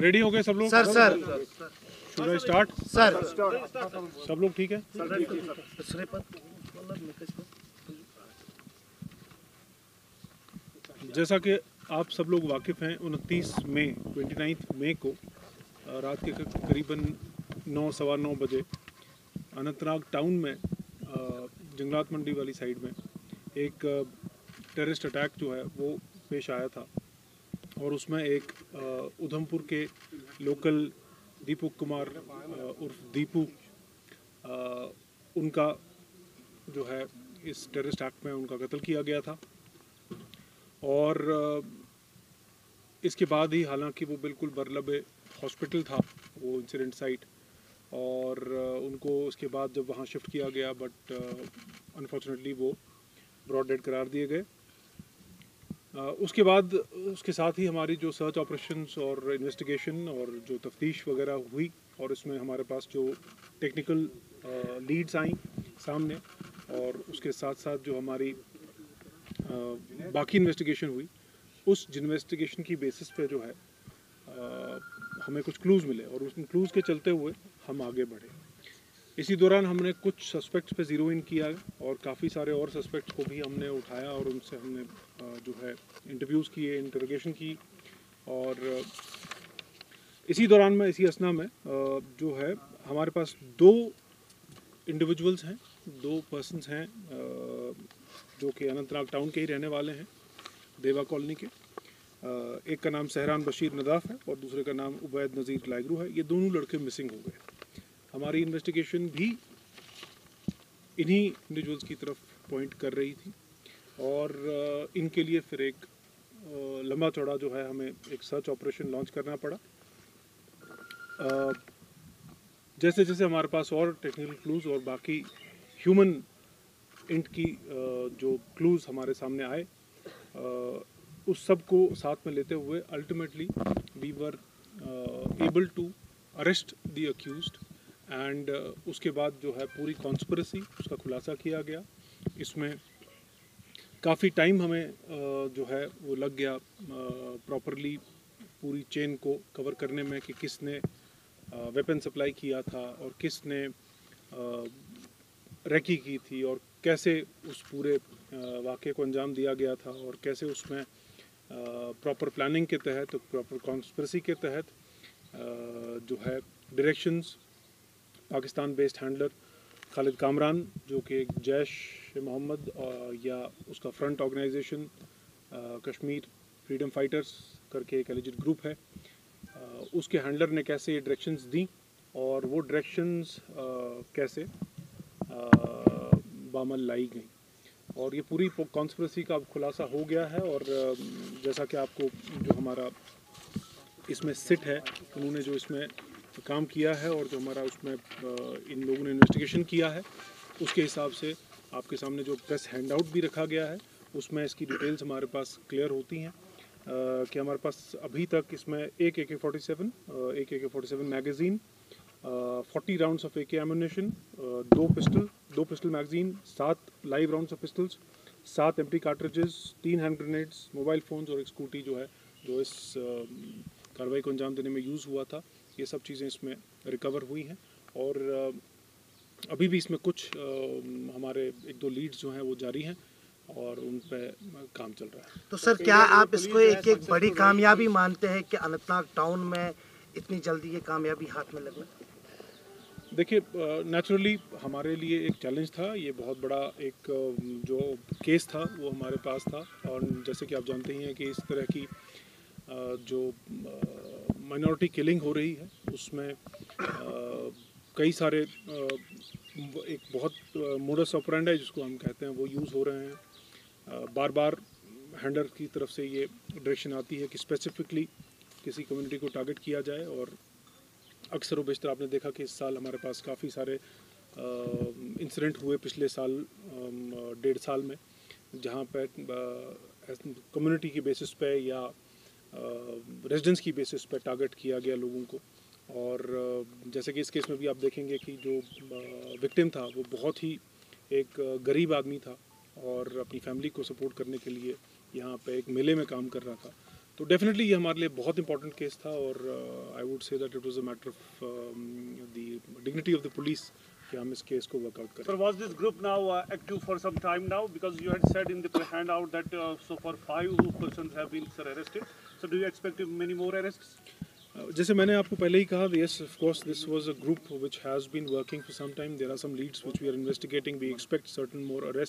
Ready हो गए सब लोग? Sir sir should I start sir सब लोग ठीक है? जैसा कि आप सब लोग वाकिफ़ हैं उनतीस मई ट्वेंटी नाइन्थ मई को रात के करीबन नौ, सवा नौ बजे अनंतनाग टाउन में जंगलात मंडी वाली साइड में एक टेररिस्ट अटैक जो है वो पेश आया था और उसमें एक उधमपुर के लोकल दीपू कुमार उर्फ़ दीपू उनका जो है इस टेररिस्ट एक्ट में उनका कत्ल किया गया था। और इसके बाद ही हालाँकि वो बिल्कुल बरलब हॉस्पिटल था, वो इंसिडेंट साइट और उनको उसके बाद जब वहाँ शिफ्ट किया गया बट अनफॉर्चुनेटली वो ब्रॉड डेड करार दिए गए। उसके बाद, उसके साथ ही हमारी जो सर्च ऑपरेशंस और इन्वेस्टिगेशन और जो तफ्तीश वगैरह हुई और इसमें हमारे पास जो टेक्निकल लीड्स आई सामने और उसके साथ साथ जो हमारी बाकी इन्वेस्टिगेशन हुई। उस इन्वेस्टिगेशन की बेसिस पे जो है अ, हमें कुछ क्लूज़ मिले और उस क्लूज़ के चलते हुए हम आगे बढ़े। इसी दौरान हमने कुछ सस्पेक्ट्स पे ज़ीरो इन किया और काफ़ी सारे और सस्पेक्ट्स को भी हमने उठाया और उनसे हमने जो है इंटरव्यूज़ किए इंटरोगेशन की और इसी दौरान में इसी असना में जो है हमारे पास दो इंडिविजुअल्स हैं दो पर्सनस हैं जो कि अनंतनाग टाउन के ही रहने वाले हैं, देवा कॉलोनी के। एक का नाम सहरान बशीर नदाफ है और दूसरे का नाम उबैद नज़ीर लाइगरू है। ये दोनों लड़के मिसिंग हो गए। हमारी इन्वेस्टिगेशन भी इन्हीं इंडिविजुअल्स की तरफ़ पॉइंट कर रही थी। और इनके लिए फिर एक लंबा चौड़ा जो है हमें एक सर्च ऑपरेशन लॉन्च करना पड़ा। जैसे जैसे हमारे पास और टेक्निकल क्लूज और बाकी ह्यूमन इंट की जो क्लूज हमारे सामने आए उस सबको साथ में लेते हुए ultimately we were able to arrest the accused and उसके बाद जो है पूरी कॉन्स्परेसी उसका खुलासा किया गया। इसमें काफ़ी टाइम हमें जो है वो लग गया प्रॉपरली पूरी चेन को कवर करने में कि किसने वेपन सप्लाई किया था और किसने रेकी की थी और कैसे उस पूरे वाक़े को अंजाम दिया गया था और कैसे उसमें प्रॉपर प्लानिंग के तहत प्रॉपर कॉन्स्परेसी के तहत जो है directions Pakistan based handler Khalid Kamran, जो कि जैश मोहम्मद या उसका front organization Kashmir freedom fighters करके एक एलिजिट ग्रुप है उसके हैंडलर ने कैसे ये डायरेक्शंस दी और वो डायरेक्शंस कैसे बामल लाई गई। और ये पूरी कॉन्स्परेसी का अब खुलासा हो गया है और जैसा कि आपको जो हमारा इसमें सिट है, उन्होंने जो इसमें काम किया है और जो हमारा उसमें इन लोगों ने इन्वेस्टिगेशन किया है, उसके हिसाब से आपके सामने जो प्रेस हैंड आउट भी रखा गया है, उसमें इसकी डिटेल्स हमारे पास क्लियर होती हैं। कि हमारे पास अभी तक इसमें एक ए के फोर्टी सेवन एक A K forty seven magazine forty rounds of A K ammunition दो पिस्टल दो पिस्टल मैगज़ीन सात लाइव राउंड्स ऑफ़ पिस्टल्स सात एम्प्टी कार्ट्रिजेस तीन हैंड ग्रेनेड्स मोबाइल फ़ोन्स और एक स्कूटी जो है जो इस अ, कार्रवाई को अंजाम देने में यूज़ हुआ था। ये सब चीज़ें इसमें रिकवर हुई हैं और अ, अभी भी इसमें कुछ अ, हमारे एक दो लीड्स जो हैं वो जारी हैं और उन पे काम चल रहा है। तो सर क्या आप इसको एक एक बड़ी कामयाबी मानते हैं कि अनंतनाग टाउन में इतनी जल्दी ये कामयाबी हाथ में लगना देखिए नेचुरली हमारे लिए एक चैलेंज था। ये बहुत बड़ा एक जो केस था, वो हमारे पास था। और जैसे कि आप जानते ही हैं कि इस तरह की जो माइनॉरिटी किलिंग हो रही है, उसमें कई सारे एक बहुत मोडस ऑपरेंड है जिसको हम कहते हैं, वो यूज़ हो रहे हैं। बार बार हैंडर की तरफ़ से ये डायरेक्शन आती है कि स्पेसिफिकली किसी कम्युनिटी को टारगेट किया जाए और अक्सर व बेशतर आपने देखा कि इस साल हमारे पास काफ़ी सारे इंसिडेंट हुए पिछले साल डेढ़ साल में, जहाँ पर कम्युनिटी की बेसिस पे या रेजिडेंस की बेसिस पर टारगेट किया गया लोगों को। और जैसे कि इस केस में भी आप देखेंगे कि जो विक्टिम था, वो बहुत ही एक गरीब आदमी था और अपनी फैमिली को सपोर्ट करने के लिए यहाँ पे एक मेले में काम कर रहा था। तो डेफिनेटली ये हमारे लिए बहुत इंपॉर्टेंट केस था और I would say that it was a matter of the dignity of the police कि हम इस केस को वर्कआउट करें। Sir was this group now active for some time now because you had said in the handout that so far five person have been sir arrested so do you expect many more arrests जैसे मैंने आपको पहले ही कहा yes of course this was a group which has been working for some time there are some leads which we are investigating we expect certain more arrest